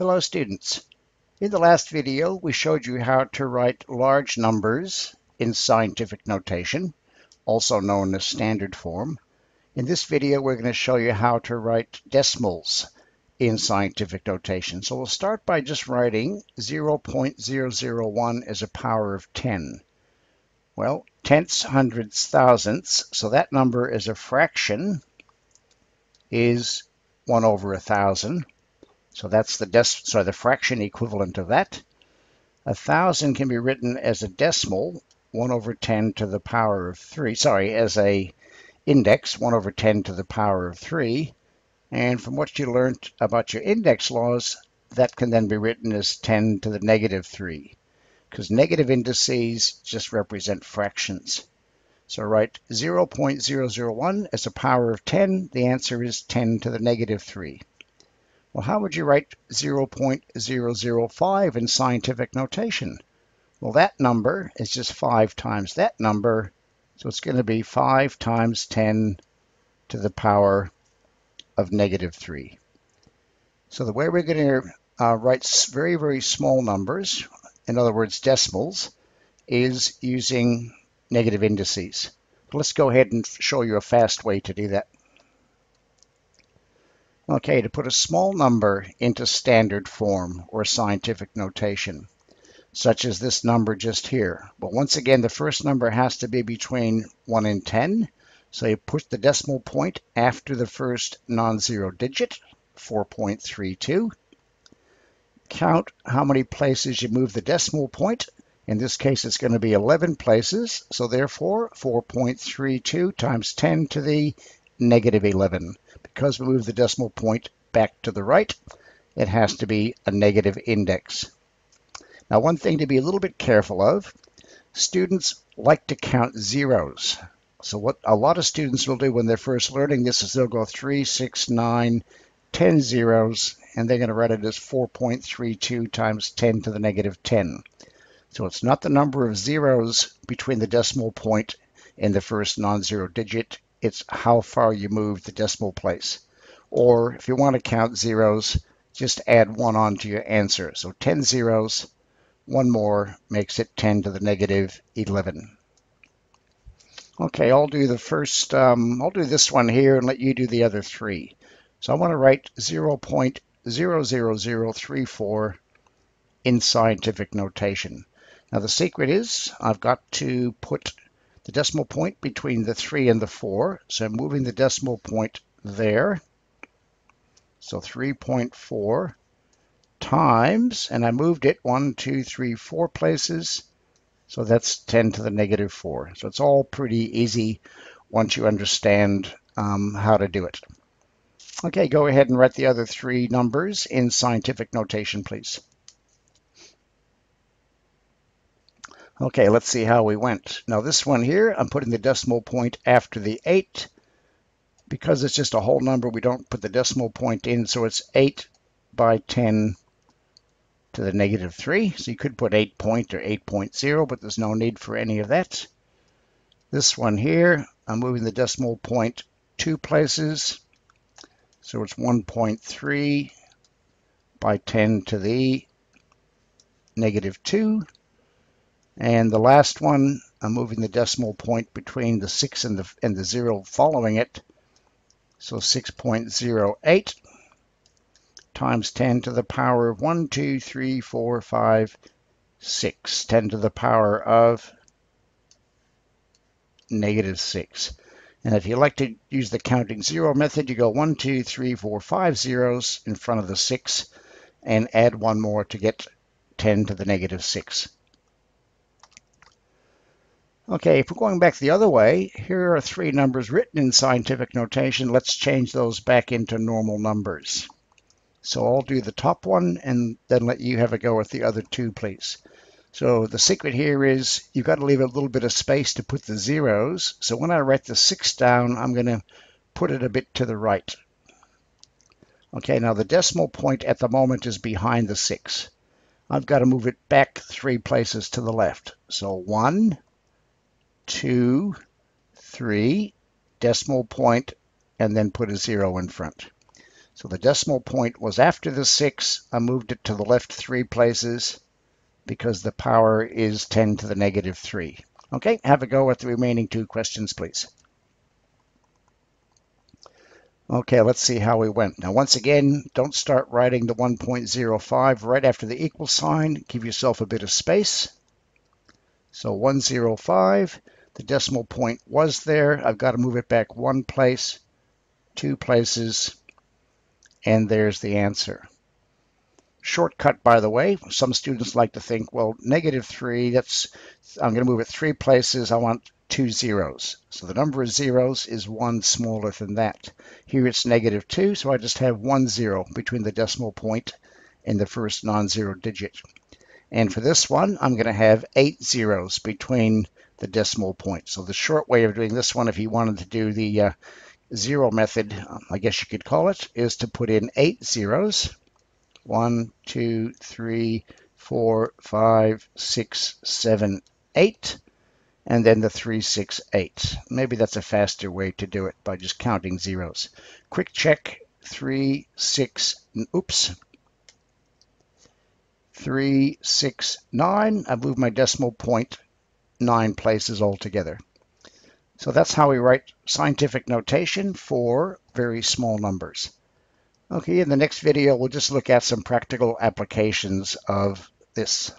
Hello students. In the last video we showed you how to write large numbers in scientific notation, also known as standard form. In this video we're going to show you how to write decimals in scientific notation. So we'll start by just writing 0.001 as a power of 10. Well, tenths, hundredths, thousandths, so that number as a fraction is 1 over a thousand. So that's the des the fraction equivalent of that. A thousand can be written as a decimal, 1 over 10 to the power of 3. Sorry, as a index, 1 over 10 to the power of 3. And from what you learned about your index laws, that can then be written as 10 to the negative 3, because negative indices just represent fractions. So write 0.001 as a power of 10. The answer is 10 to the negative 3. Well, how would you write 0.005 in scientific notation? Well, that number is just 5 times that number, so it's going to be 5 times 10 to the power of negative 3. So the way we're going to uh, write very, very small numbers, in other words, decimals, is using negative indices. Let's go ahead and show you a fast way to do that. Okay, to put a small number into standard form or scientific notation, such as this number just here. But once again, the first number has to be between 1 and 10. So you put the decimal point after the first non-zero digit, 4.32. Count how many places you move the decimal point. In this case, it's going to be 11 places. So therefore, 4.32 times 10 to the negative 11 because we move the decimal point back to the right, it has to be a negative index. Now, one thing to be a little bit careful of, students like to count zeros. So what a lot of students will do when they're first learning this is they'll go 3, 6, 9, 10 zeros, and they're going to write it as 4.32 times 10 to the negative 10. So it's not the number of zeros between the decimal point and the first non-zero digit it's how far you move the decimal place. Or if you want to count zeros, just add one on to your answer. So 10 zeros, one more makes it 10 to the negative 11. Okay, I'll do the first, um, I'll do this one here and let you do the other three. So I want to write 0.00034 in scientific notation. Now the secret is I've got to put the decimal point between the 3 and the 4. So I'm moving the decimal point there. So 3.4 times, and I moved it 1, 2, 3, 4 places. So that's 10 to the negative 4. So it's all pretty easy once you understand um, how to do it. Okay, go ahead and write the other three numbers in scientific notation, please. Okay, let's see how we went. Now this one here, I'm putting the decimal point after the 8. Because it's just a whole number, we don't put the decimal point in, so it's 8 by 10 to the negative 3. So you could put 8 point or 8.0, but there's no need for any of that. This one here, I'm moving the decimal point two places. So it's 1.3 by 10 to the negative 2. And the last one, I'm moving the decimal point between the 6 and the, and the 0 following it. So 6.08 times 10 to the power of 1, 2, 3, 4, 5, 6. 10 to the power of negative 6. And if you like to use the counting zero method, you go 1, 2, 3, 4, 5 zeros in front of the 6 and add one more to get 10 to the negative 6. Okay, if we're going back the other way, here are three numbers written in scientific notation. Let's change those back into normal numbers. So I'll do the top one and then let you have a go with the other two, please. So the secret here is you've got to leave a little bit of space to put the zeros. So when I write the six down, I'm going to put it a bit to the right. Okay, now the decimal point at the moment is behind the six. I've got to move it back three places to the left. So one, two, three, decimal point, and then put a zero in front. So the decimal point was after the 6. I moved it to the left three places because the power is 10 to the negative 3. Okay, have a go with the remaining two questions, please. Okay, let's see how we went. Now, once again, don't start writing the 1.05 right after the equal sign. Give yourself a bit of space. So 105, the decimal point was there. I've got to move it back one place, two places, and there's the answer. Shortcut, by the way, some students like to think, well, negative 3, that's I'm going to move it three places. I want two zeros. So the number of zeros is one smaller than that. Here it's negative 2, so I just have one zero between the decimal point and the first non-zero digit. And for this one, I'm going to have eight zeros between the decimal point. So the short way of doing this one, if you wanted to do the uh, zero method, um, I guess you could call it, is to put in eight zeros. One, two, three, four, five, six, seven, eight, and then the three, six, eight. Maybe that's a faster way to do it by just counting zeros. Quick check, three, six, oops, three, six, nine. I've moved my decimal point nine places altogether. So that's how we write scientific notation for very small numbers. Okay, in the next video, we'll just look at some practical applications of this.